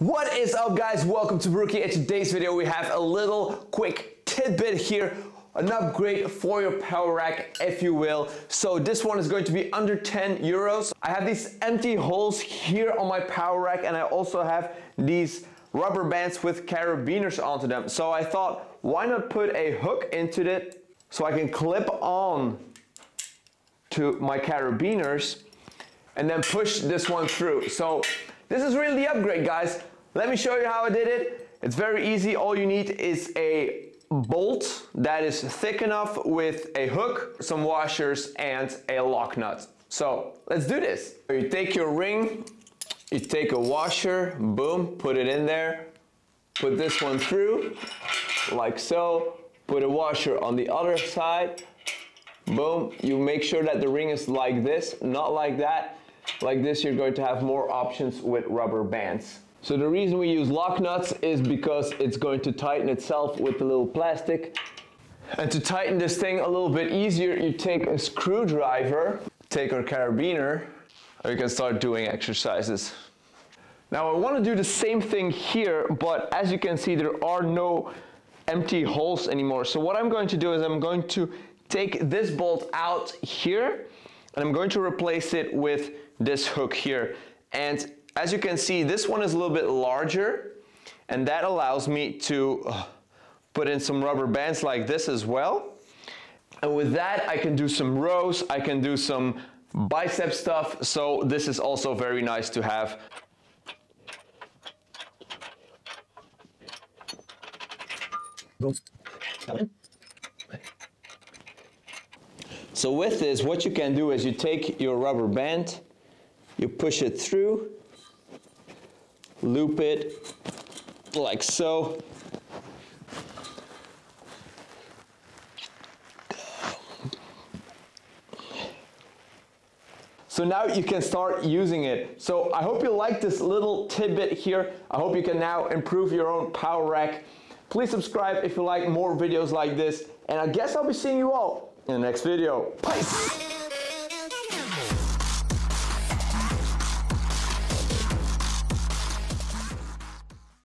What is up guys? Welcome to Rookie. In today's video we have a little quick tidbit here an upgrade for your power rack if you will so this one is going to be under 10 euros i have these empty holes here on my power rack and i also have these rubber bands with carabiners onto them so i thought why not put a hook into it so i can clip on to my carabiners and then push this one through so this is really the upgrade guys. Let me show you how i did it. It's very easy. All you need is a bolt that is thick enough with a hook, some washers, and a lock nut. So let's do this. You take your ring, you take a washer, boom, put it in there, put this one through, like so, put a washer on the other side, boom, you make sure that the ring is like this, not like that. Like this, you're going to have more options with rubber bands. So the reason we use lock nuts is because it's going to tighten itself with the little plastic. And to tighten this thing a little bit easier, you take a screwdriver, take our carabiner, and you can start doing exercises. Now I want to do the same thing here, but as you can see, there are no empty holes anymore. So what I'm going to do is I'm going to take this bolt out here, and I'm going to replace it with this hook here. And as you can see, this one is a little bit larger and that allows me to uh, put in some rubber bands like this as well. And with that, I can do some rows, I can do some bicep stuff, so this is also very nice to have. So with this, what you can do is you take your rubber band, you push it through, loop it like so. So now you can start using it. So I hope you like this little tidbit here. I hope you can now improve your own power rack. Please subscribe if you like more videos like this. And I guess I'll be seeing you all in the next video. Peace!